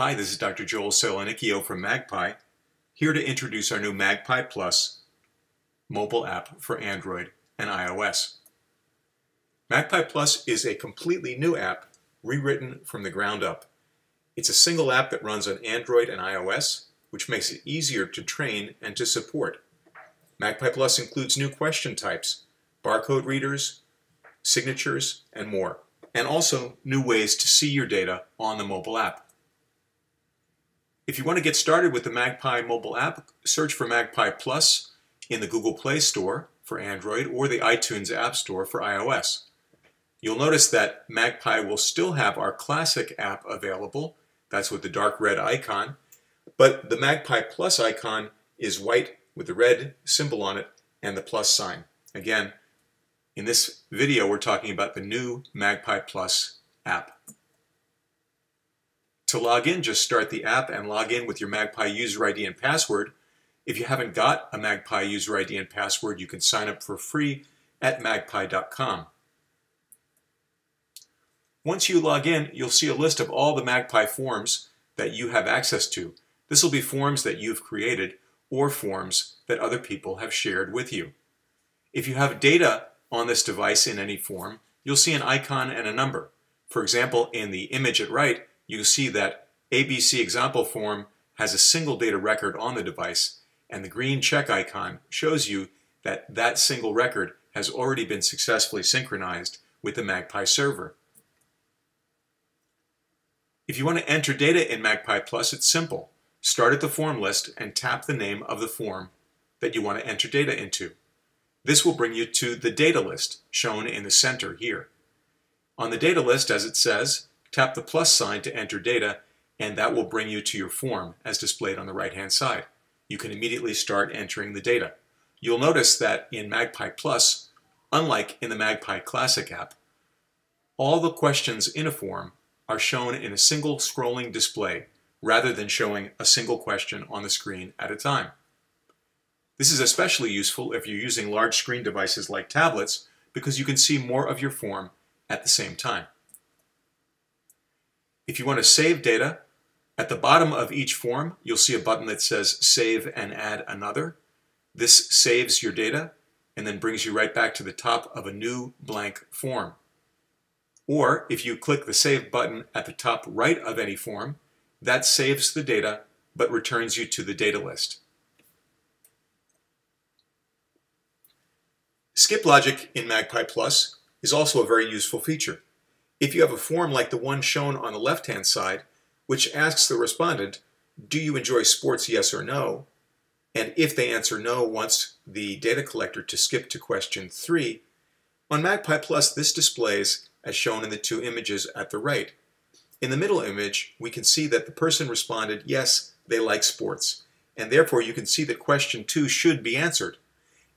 Hi, this is Dr. Joel Selanikio from Magpi, here to introduce our new Magpi Plus mobile app for Android and iOS. Magpi Plus is a completely new app rewritten from the ground up. It's a single app that runs on Android and iOS, which makes it easier to train and to support. Magpi Plus includes new question types, barcode readers, signatures, and more, and also new ways to see your data on the mobile app. If you want to get started with the Magpi mobile app, search for Magpi Plus in the Google Play Store for Android or the iTunes App Store for iOS. You'll notice that Magpi will still have our classic app available. That's with the dark red icon. But the Magpi Plus icon is white with the red symbol on it and the plus sign. Again, in this video, we're talking about the new Magpi Plus app. To log in, just start the app and log in with your Magpi user ID and password. If you haven't got a Magpi user ID and password, you can sign up for free at magpi.com. Once you log in, you'll see a list of all the Magpi forms that you have access to. This will be forms that you've created or forms that other people have shared with you. If you have data on this device in any form, you'll see an icon and a number. For example, in the image at right, you see that ABC example form has a single data record on the device, and the green check icon shows you that that single record has already been successfully synchronized with the Magpi server. If you want to enter data in Magpi Plus, it's simple. Start at the form list and tap the name of the form that you want to enter data into. This will bring you to the data list, shown in the center here. On the data list, as it says, Tap the plus sign to enter data, and that will bring you to your form as displayed on the right-hand side. You can immediately start entering the data. You'll notice that in Magpi Plus, unlike in the Magpi Classic app, all the questions in a form are shown in a single scrolling display rather than showing a single question on the screen at a time. This is especially useful if you're using large screen devices like tablets because you can see more of your form at the same time. If you want to save data, at the bottom of each form, you'll see a button that says Save and Add Another. This saves your data and then brings you right back to the top of a new blank form. Or if you click the Save button at the top right of any form, that saves the data but returns you to the data list. Skip logic in Magpi Plus is also a very useful feature. If you have a form like the one shown on the left-hand side, which asks the respondent, do you enjoy sports, yes or no? And if they answer no, wants the data collector to skip to question three, on Magpi Plus this displays as shown in the two images at the right. In the middle image, we can see that the person responded, yes, they like sports, and therefore you can see that question two should be answered.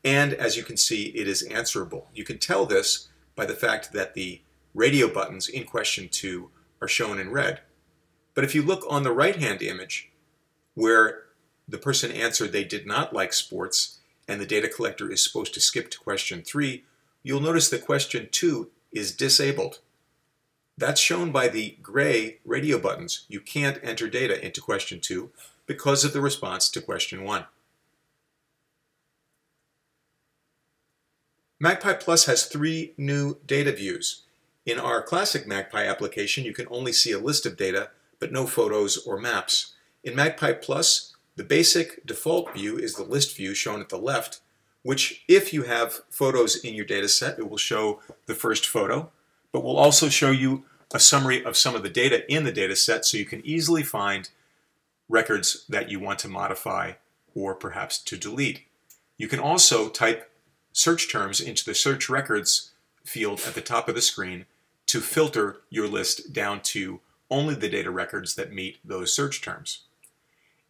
And as you can see, it is answerable. You can tell this by the fact that the radio buttons in question 2 are shown in red. But if you look on the right-hand image, where the person answered they did not like sports, and the data collector is supposed to skip to question 3, you'll notice that question 2 is disabled. That's shown by the gray radio buttons. You can't enter data into question 2 because of the response to question 1. Magpi Plus has three new data views. In our classic Magpi application, you can only see a list of data, but no photos or maps. In Magpi Plus, the basic default view is the list view shown at the left, which if you have photos in your data set, it will show the first photo, but will also show you a summary of some of the data in the data set so you can easily find records that you want to modify or perhaps to delete. You can also type search terms into the search records field at the top of the screen to filter your list down to only the data records that meet those search terms.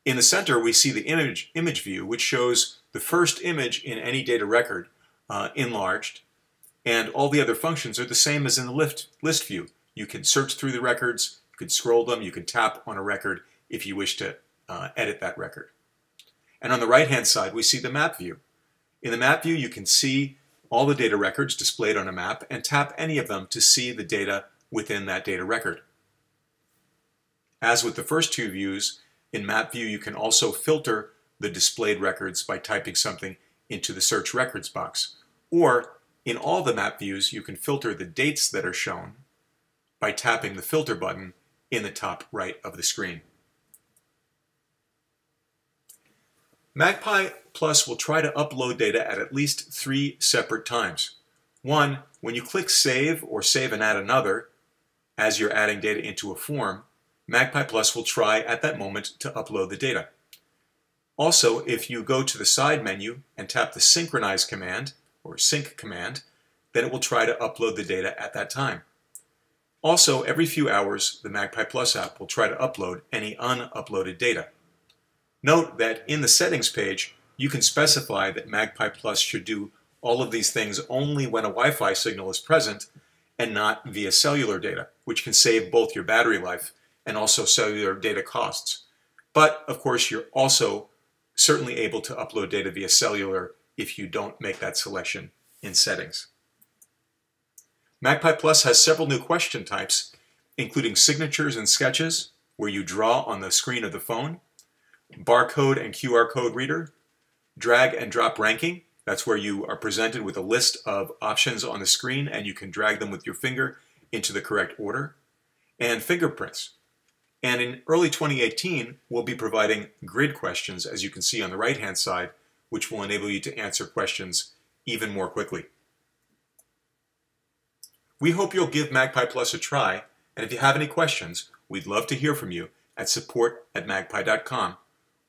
In the center, we see the image, image view, which shows the first image in any data record uh, enlarged, and all the other functions are the same as in the list, list view. You can search through the records, you can scroll them, you can tap on a record if you wish to uh, edit that record. And on the right-hand side, we see the map view. In the map view, you can see all the data records displayed on a map and tap any of them to see the data within that data record. As with the first two views, in Map View you can also filter the displayed records by typing something into the Search Records box. Or, in all the map views, you can filter the dates that are shown by tapping the Filter button in the top right of the screen. Magpi Plus will try to upload data at at least three separate times. One, when you click Save or Save and Add Another, as you're adding data into a form, Magpi Plus will try at that moment to upload the data. Also, if you go to the side menu and tap the Synchronize command, or Sync command, then it will try to upload the data at that time. Also, every few hours, the Magpi Plus app will try to upload any unuploaded data. Note that in the settings page, you can specify that Magpi Plus should do all of these things only when a Wi-Fi signal is present and not via cellular data, which can save both your battery life and also cellular data costs. But of course, you're also certainly able to upload data via cellular if you don't make that selection in settings. Magpi Plus has several new question types, including signatures and sketches, where you draw on the screen of the phone, barcode and QR code reader, drag and drop ranking, that's where you are presented with a list of options on the screen and you can drag them with your finger into the correct order, and fingerprints. And in early 2018, we'll be providing grid questions, as you can see on the right-hand side, which will enable you to answer questions even more quickly. We hope you'll give Magpi Plus a try, and if you have any questions, we'd love to hear from you at support at magpi.com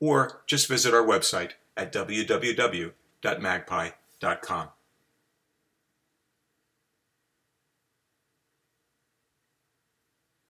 or just visit our website at www.magpi.com.